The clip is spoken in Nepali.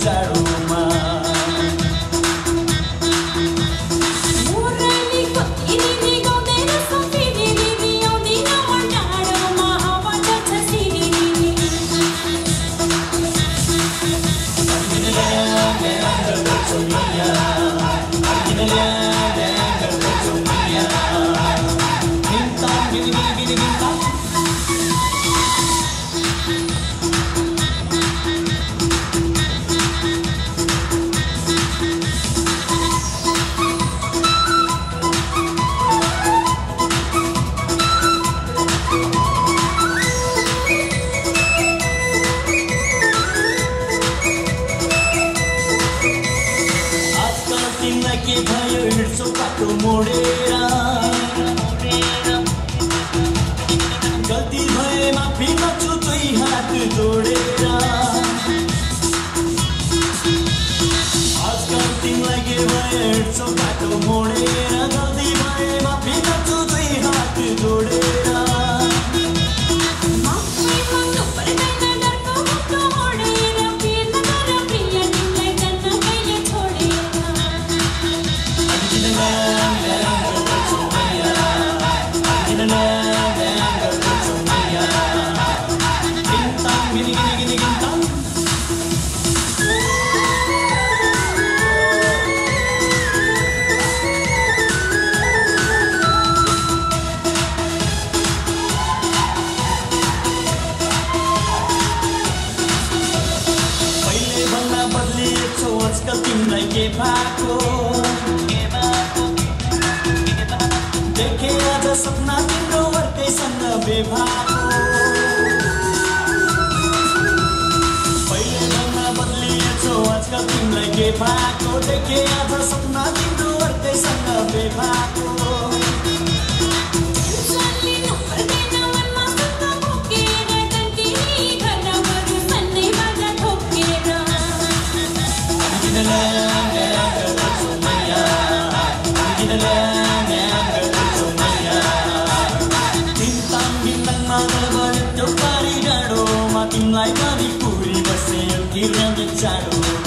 desirable. के भयो हिँड्छौ बाटो मोडेर गल्ती भए माफी गर्छु दुई हात जोडेर आजकल तिमीलाई के भएको? देखे आज सपना तिम्रो अर्कैसँग बेभाको। पहिले सपना तिम्रो अर्कैसँग बेभाको। Kami puri basil kirang jaro